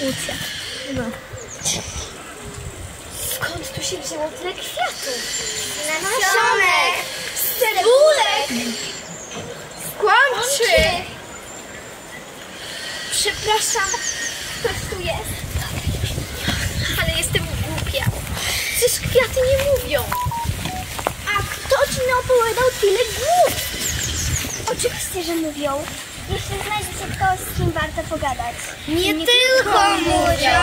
uciekł. No. Skąd tu się wzięło tyle kwiatów? Nasionek! Z cebulek! Skłamczy! Przepraszam, ktoś tu jest. Ale jestem głupia. Przecież kwiaty nie mówią. A kto ci naopowiadał tyle głów? Oczywiście, że mówią. Jeśli znajdziecie ktoś, z kim warto pogadać. Nie, tylko mówią,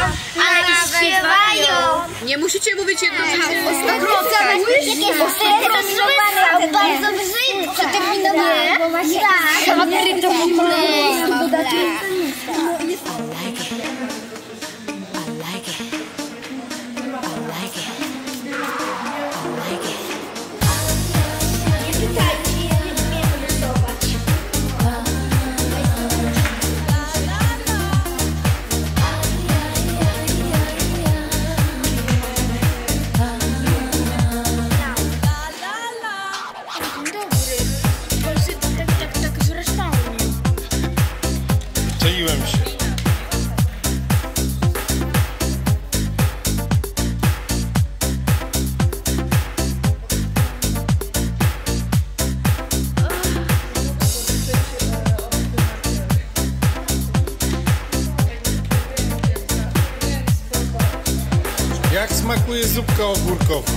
ale i śpiewają. Nie musicie mówić jednocześnie. Jakie zdeterminowane, bardzo brzydko. Przeterminowane. Tak. Smakuje zupka ogórkowa?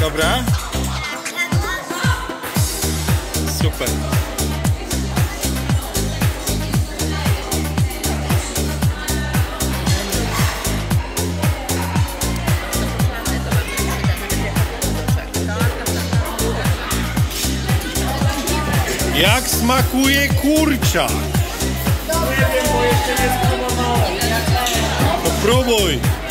Dobra? Super. Jak smakuje kurczak? Nie wiem, bo jeszcze nie próbuj.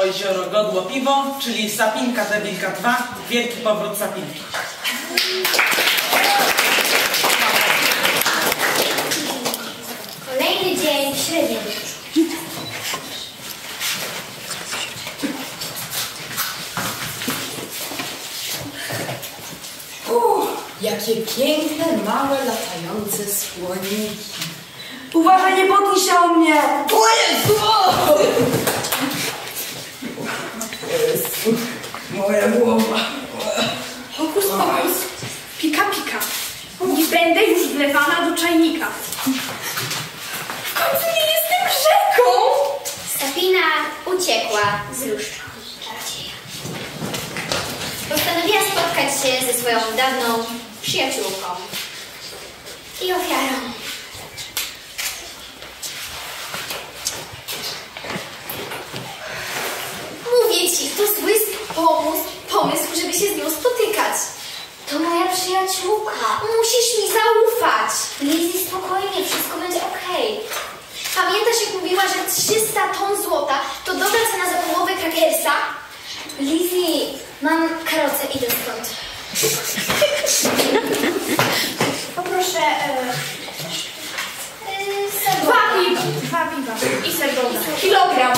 Powstało jezioro Godło Piwo, czyli Sapinka de Wilka 2, wielki powrót Sapinki. Kolejny dzień w średniowieczu. Jakie piękne, małe, latające słoniki. Uważaj, nie potknij się o mnie! O Jezu! Moja głowa. Hokus pokus, pika pika. Nie będę już wlewana do czajnika. W końcu nie jestem rzeką! Sapina uciekła z różdżką czarodzieja. Postanowiła spotkać się ze swoją dawną przyjaciółką i ofiarą. Mówię ci, to zły pomysł, pomysł, żeby się z nią spotykać. To przyjaciółka. Musisz mi zaufać. Lizzie, spokojnie, wszystko będzie okej. Pamiętasz, jak mówiła, że 300 ton złota to dobra cena krakersa? Lizzie, mam karocę, idę stąd. Poproszę... E, Dwa piwa. Dwa piwa. I sergoda. Kilogram.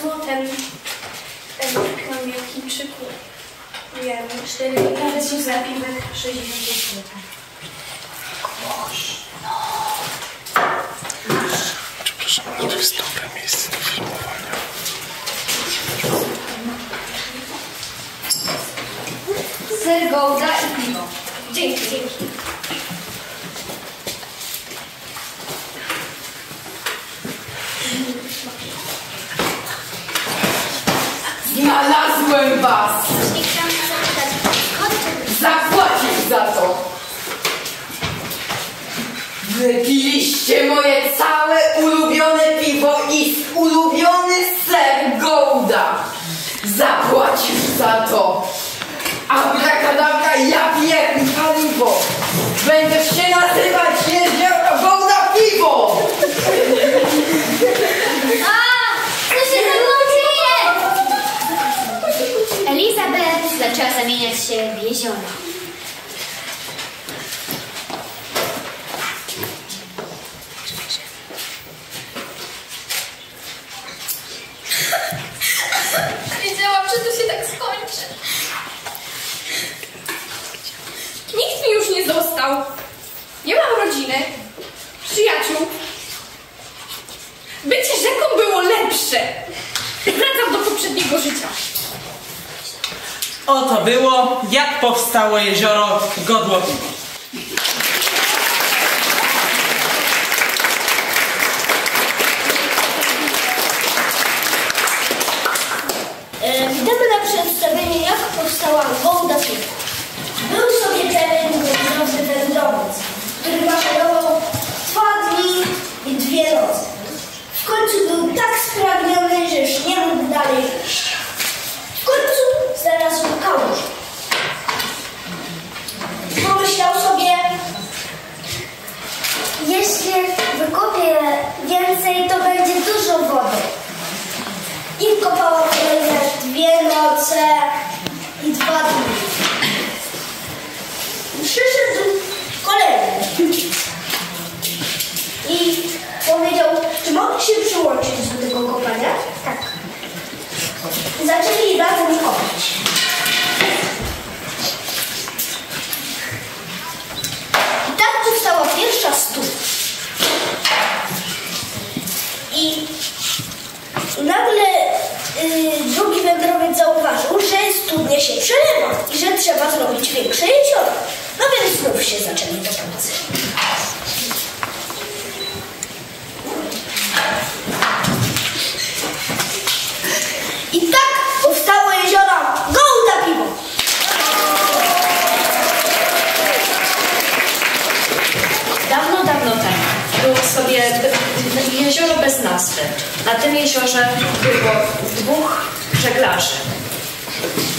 Złotem. Na Chińczyku. Wiem. Cztery. Nawet się zapiwek 60 zł. Przepraszam, to jest dobre miejsce do filmowania. Ser i piwo. Dzięki, dzięki. Znalazłem was! Wypiliście moje całe ulubione piwo i ulubiony ser Golda! Zapłacisz za to! Abrakadabra, ja piję paliwo! Będziesz się nazywać Jezioro Golda Piwo! A! Co się ze mną dzieje? Elizabeth zaczęła zamieniać się w jezioro. Wiedziałam, że to się tak skończy. Nikt mi już nie został. Nie mam rodziny, przyjaciół. Bycie rzeką było lepsze. Wracam do poprzedniego życia. Oto było, powstało jezioro Godłopiwo. E, Witamy na przedstawienie, jak powstała wołda piwa. Był sobie pewien groźny wędrowiec, który maszerował dwa dni i dwie noce. W końcu był tak spragniony, że już nie mógł dalej iść. W końcu znalazł kałuż. Pomyślał sobie, jeśli wykopię więcej, to będzie dużo wody. I kopała kolejne dwie noce i dwa dni. Przyszedł kolejny. I powiedział, czy mogę się przyłączyć do tego kopania? Tak. Zaczęli razem kopać. I tak powstała pierwsza stół. I nagle y, drugi wędrowiec zauważył, że studnia się przelewa i że trzeba zrobić większe jezioro. No więc znów się zaczęli do pracy. I tak powstało jezioro Gołda Piwo. Dawno, dawno temu było sobie jezioro bez nazwy. Na tym jeziorze było dwóch żeglarzy.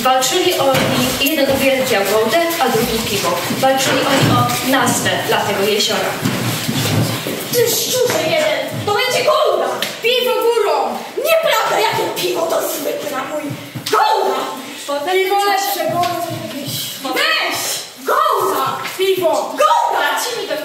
Walczyli oni, jeden uwielbiał wodę, a drugi piwo. Walczyli oni o nazwę dla tego jeziora. Ty szczurze jeden, to będzie golda! Piwo górą! Nieprawda, jakie piwo to zwykłe na mój golda! Piwo lepsze, golda jakieś. Weź! Golda! Piwo! Golda! Ci mi to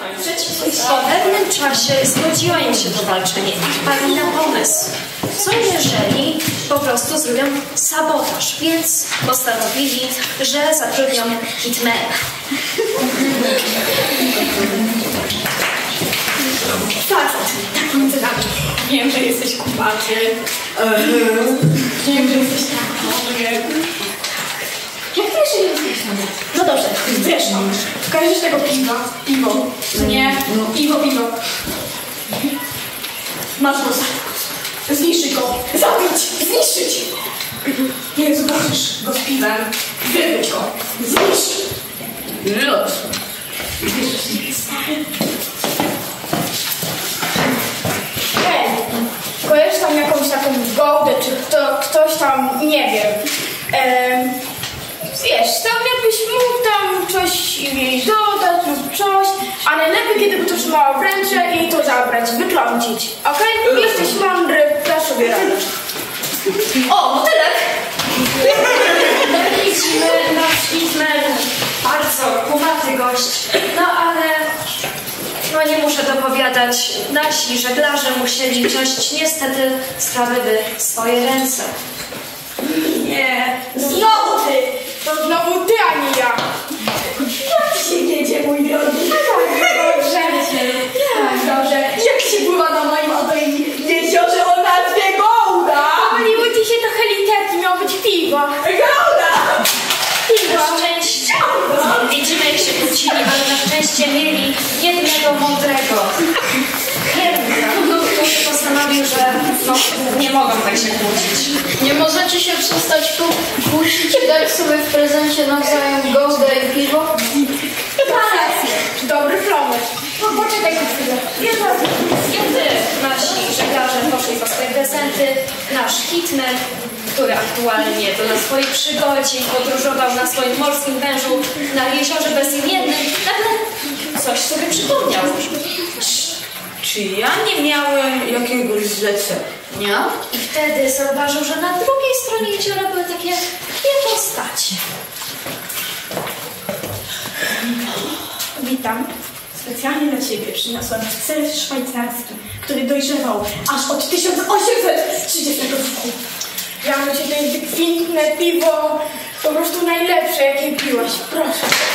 Po pewnym czasie zgodziła im się to walczenie i wpadli na pomysł. Co jeżeli po prostu zrobią sabotaż? Więc postanowili, że zatrudnią hitmana. Tak, tak między nami. Wiem, że jesteś kupaty. Wiem, że jesteś tak. Jeszcze jesteś? No dobrze, no. Kojarzysz tego piwa? Piwo. Nie, piwo, piwo. Masz go za. Zniszczyć go. Zabić. Zniszczyć. Nie zobaczysz go z piwem. Wyrwać go. Zniszczyć. Los. Hej, kojarzysz tam jakąś taką gołdę, czy kto, ktoś tam, nie wiem wiesz, tam jakbyś mógł tam coś dodać lub coś, ale lepiej kiedy by to trzymała w ręce i to zabrać, wytrącić, okej? Okay? Jesteś mądry, proszę wierzyć. O, motylek! No idźmy, no bardzo kumaty gość, no ale... No nie muszę dopowiadać, nasi żeglarze musieli wziąć niestety sprawy w swoje ręce. Nie, znowu ty! To znowu ty, a nie ja. Jak się jedzie, mój drogi? Tak, dobrze. Tak, dobrze. Jak się pływa na moim oto jeziorze o nazwie Gołda? Pomyliły ci się trochę literki, miało być piwo. Gołda! Piwo. Na szczęście, widzimy jak się kłócili, ale na szczęście mieli jednego mądrego. Henryka, który postanowił, że no, nie mogą tak się kłócić. Nie możecie się przestać ku- kłócić i dać sobie w prezencie nawzajem gozdę i piwo? Ma rację. Dobry promyśl. No poczekaj chwilę. Raz. Kiedy nasi żeglarze poszli po swoje prezenty, nasz Hitler, który aktualnie był na swojej przygodzie i podróżował na swoim morskim wężu na jeziorze bezimiennym, nagle coś sobie przypomniał. Czy ja nie miałem jakiegoś zlecenia? I wtedy zauważył, że na drugiej stronie jeziora były takie dwie postacie. Witam. Specjalnie dla Ciebie przyniosłam ser szwajcarski, który dojrzewał aż od 1830 roku. Dla mnie to jest piwo, po prostu najlepsze, jakie piłaś. Proszę.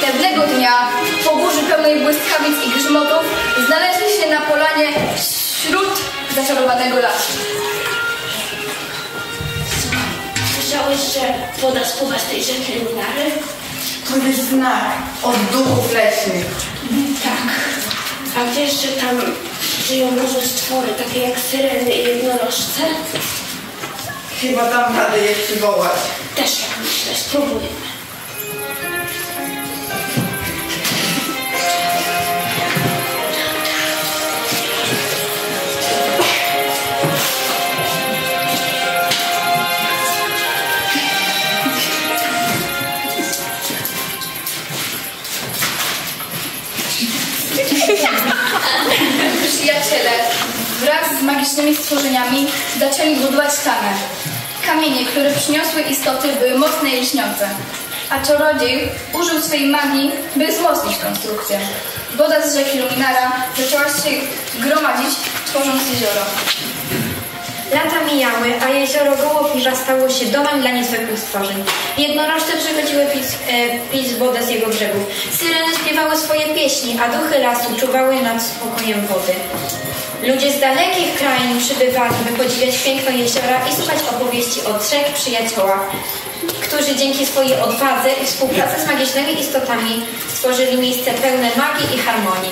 Pewnego dnia, po burzy pełnej błyskawic i grzmotów, znaleźli się na polanie wśród zaczarowanego lasu. Słyszałeś, że woda spływa z tej rzeki Lunary? To jest znak od duchów leśnych. Tak. A wiesz, że tam żyją różne stwory, takie jak syreny i jednorożce? Chyba tam radę je przywołać. Też tak myślę, spróbujmy. Magicznymi stworzeniami zaczęli budować tamę. Kamienie, które przyniosły istoty, były mocne i lśniące. A czarodziej użył swojej magii, by wzmocnić konstrukcję. Woda z rzeki Luminara zaczęła się gromadzić, tworząc jezioro. Lata mijały, a jezioro Gołopiża stało się domem dla niezwykłych stworzeń. Jednorożce przychodziły pić, e, pić wodę z jego brzegów. Syreny śpiewały swoje pieśni, a duchy lasu czuwały nad spokojem wody. Ludzie z dalekich krain przybywali, by podziwiać piękno jeziora i słuchać opowieści o trzech przyjaciołach, którzy dzięki swojej odwadze i współpracy z magicznymi istotami stworzyli miejsce pełne magii i harmonii.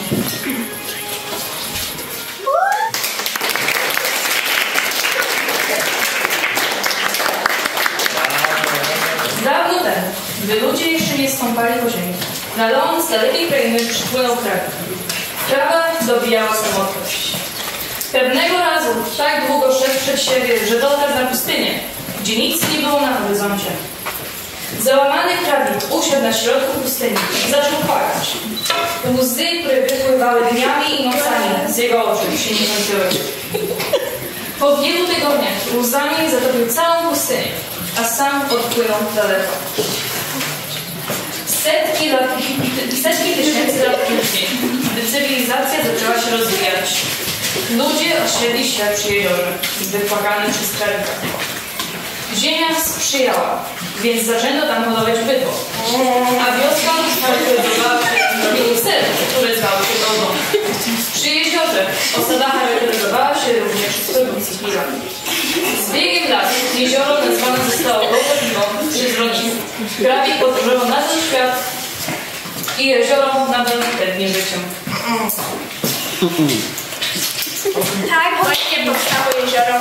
Dawno gdy ludzie jeszcze nie stąpali po ziemi, na ląd z dalekiej krainy przypłynął krawiec. Trawa dobijała samotność. Pewnego razu tak długo szedł przed siebie, że dotarł na pustynię, gdzie nic nie było na horyzoncie. Załamany krawik usiadł na środku pustyni i zaczął płakać. Łzy, które wypływały dniami i nocami z jego oczu się nie kończyły. Po wielu tygodniach łzami zatopił całą pustynię, a sam odpłynął daleko. Setki lat, setki tysięcy lat później, gdy cywilizacja zaczęła się rozwijać, ludzie osiedli się przy jeziorze, wypłakany przez czerwę. Ziemia sprzyjała, więc zaczęto tam hodować bydło. A wioska charakteryzowała serc, które zwały się wodą. Przy jeziorze osada charakteryzowała się również produkcji piwa. Z biegiem lat jezioro nazwane zostało Gołdopiwo przez rodziców. Krawie podróżował na ten świat i jezioro nadal pewnie życiem. Tak właśnie powstało jezioro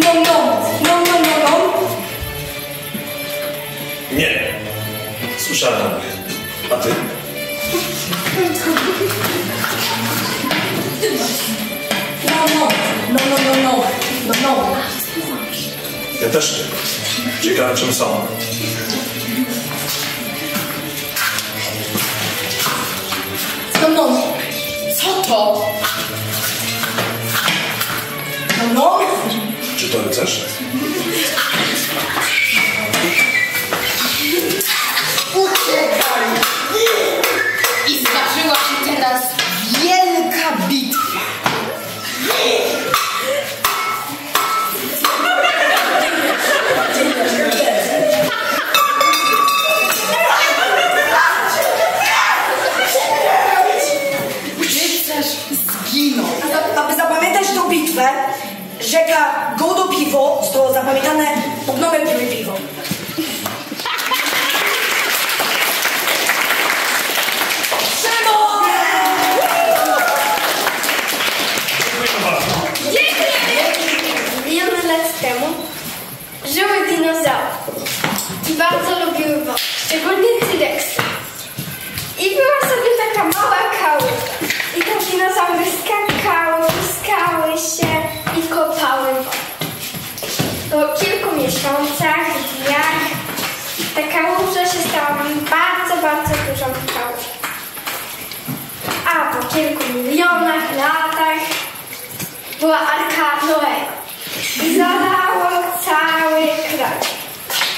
No, no, no, no, no, no. Nie. Słyszałem. A ty? No, no, no, no, no, no, no, no. Ja też nie. Ciekawe, czym są. No, no. Co to? No, no. Что-то не це? Miesiącach, dniach ta kałuża się stała bardzo, bardzo dużą kałużą. A po kilku milionach latach była Arka Noego zalało cały kraj.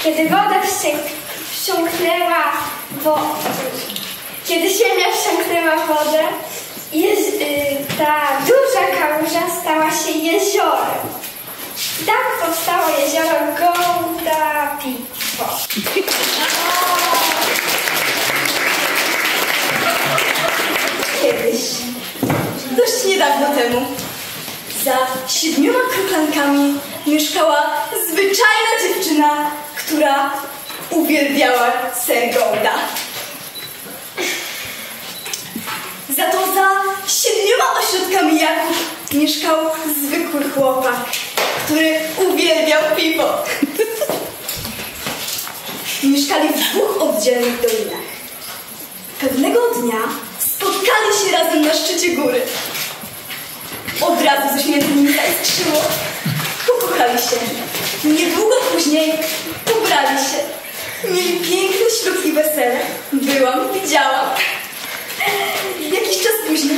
Kiedy woda wsiąknęła wo... Kiedy ziemia wsiąknęła wodę, jez... y, ta duża kałuża stała się jeziorem. Tak powstało jezioro Gołda Piwo. Kiedyś, dość niedawno temu, za siedmioma kroplankami mieszkała zwyczajna dziewczyna, która uwielbiała ser Golda. Za to za siedmioma ośrodkami Jakub mieszkał zwykły chłopak, który uwielbiał piwo. Mieszkali w dwóch oddzielnych dolinach. Pewnego dnia spotkali się razem na szczycie góry. Od razu coś między nimi. Pokochali się. Niedługo później ubrali się. Mieli piękny ślub i wesele. Byłam, widziałam. Jakiś czas później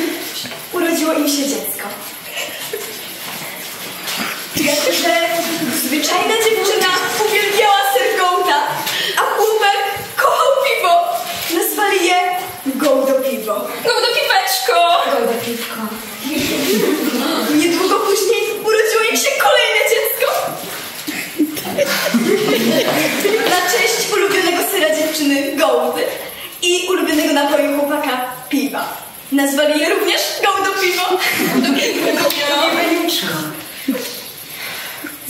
urodziło im się dziecko. Zwyczajna dziewczyna uwielbiała ser Gołda, a chłopak kochał piwo. Nazwali je Gołdo Piwo. Gołdo Piweczko! Gołdo Piwko. Niedługo później urodziło im się kolejne dziecko. Na cześć ulubionego syra dziewczyny Gołdy i ulubionego napoju chłopaka piwa. Nazwali je również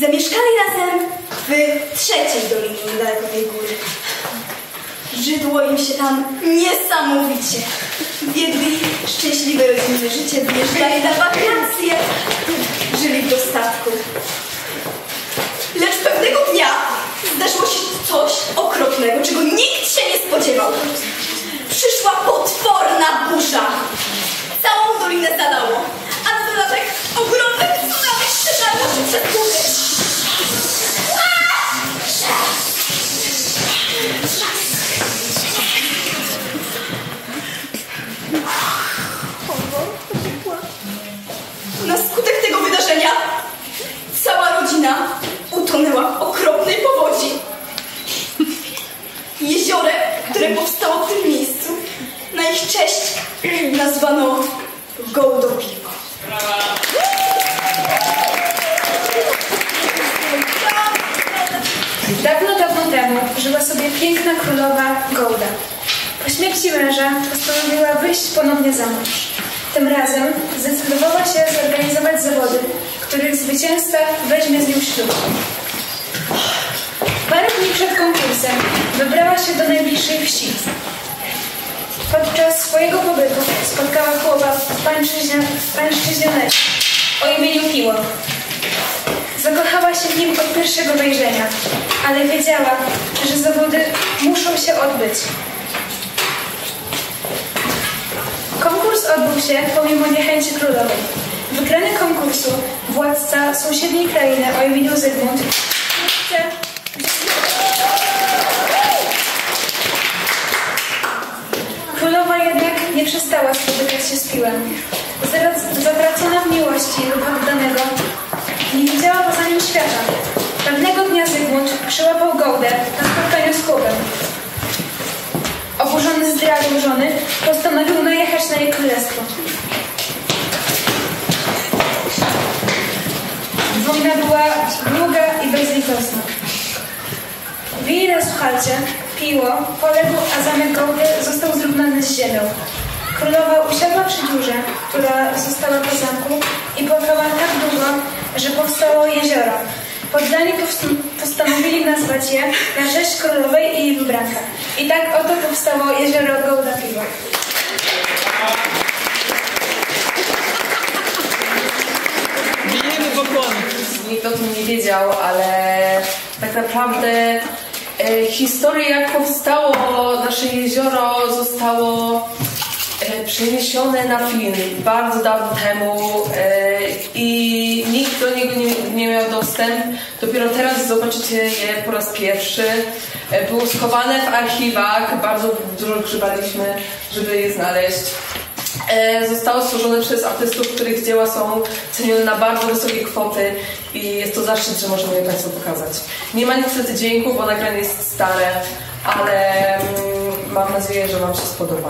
Zamieszkali razem w trzeciej dolinie niedaleko tej góry. Żydło im się tam niesamowicie. Wiedli szczęśliwe rodzinne życie, wyjeżdżali na wakacje, wyjść ponownie za mąż. Tym razem zdecydowała się zorganizować zawody, których zwycięzca weźmie z nią ślub. Parę dni przed konkursem wybrała się do najbliższej wsi. Podczas swojego pobytu spotkała chłopa pańszczyźnia- pańszczyźnianego o imieniu Piło. Zakochała się w nim od pierwszego wejrzenia, ale wiedziała, że zawody muszą się odbyć. Odbył się pomimo niechęci królowej. Wygrany konkursu władca sąsiedniej krainy o imieniu Zygmunt Królowa jednak nie przestała spotykać się z piłem. Zatracona w miłości do poddanego, nie widziała poza nim świata. Pewnego dnia Zygmunt przyłapał Gołdę na spotkaniu z chłopem. Oburzony zdradą żony, postanowił najechać na jej królestwo. Wojna była długa i bezlitosna. W jej rozpacie piło poległ, a zamek Gołdy został zrównany z ziemią. Królowa usiadła przy dziurze, która została po zamku i płakała tak długo, że powstało jezioro. Poddani postanowili nazwać je na cześć królowej i jej wybranka. I tak oto powstało jezioro Gołda Piwo. Bijemy pokłony. Nikt o tym nie wiedział, ale tak naprawdę e, historia jak powstało nasze jezioro zostało e, przeniesione na film bardzo dawno temu e, i nikt do niego nie, nie miał dostęp. Dopiero teraz zobaczycie je po raz pierwszy. E, było schowane w archiwach, bardzo dużo grzebaliśmy, żeby je znaleźć. E, Zostało stworzone przez artystów, których dzieła są cenione na bardzo wysokie kwoty i jest to zaszczyt, że możemy je Państwu pokazać. Nie ma niestety dźwięku, bo nagranie jest stare, ale mm, mam nadzieję, że Wam się spodoba.